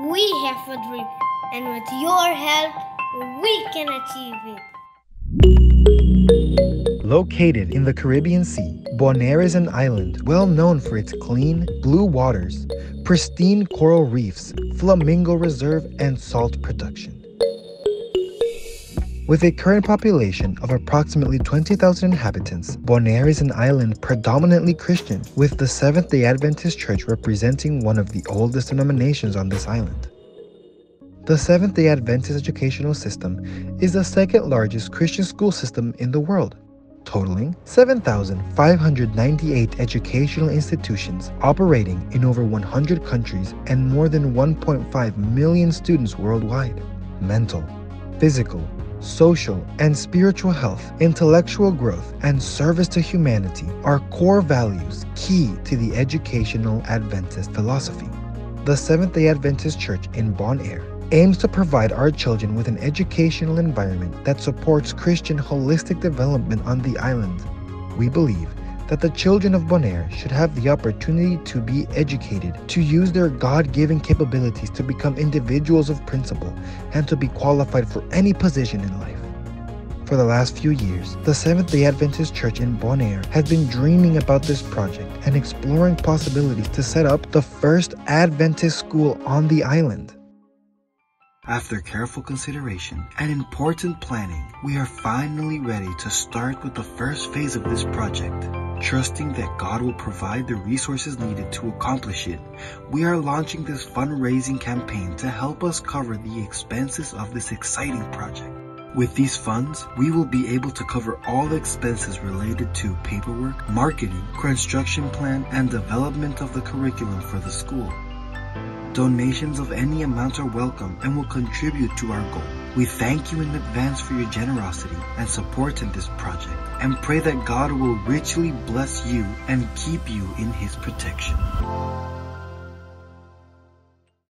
We have a dream, and with your help, we can achieve it. Located in the Caribbean Sea, Bonaire is an island well known for its clean, blue waters, pristine coral reefs, flamingo reserve, and salt production. With a current population of approximately 20,000 inhabitants, Bonaire is an island predominantly Christian, with the Seventh-day Adventist Church representing one of the oldest denominations on this island. The Seventh-day Adventist educational system is the second largest Christian school system in the world, totaling 7,598 educational institutions operating in over 100 countries and more than 1.5 million students worldwide. Mental, physical, social, and spiritual health, intellectual growth, and service to humanity are core values key to the educational Adventist philosophy. The Seventh day Adventist Church in Bonaire aims to provide our children with an educational environment that supports Christian holistic development on the island. We believe that the children of Bonaire should have the opportunity to be educated, to use their God given capabilities to become individuals of principle, and to be qualified for any position in life. For the last few years, the Seventh day Adventist Church in Bonaire has been dreaming about this project and exploring possibilities to set up the first Adventist school on the island. After careful consideration and important planning, we are finally ready to start with the first phase of this project. Trusting that God will provide the resources needed to accomplish it, we are launching this fundraising campaign to help us cover the expenses of this exciting project. With these funds, we will be able to cover all expenses related to paperwork, marketing, construction plan, and development of the curriculum for the school. Donations of any amount are welcome and will contribute to our goal. We thank you in advance for your generosity and support in this project and pray that God will richly bless you and keep you in His protection.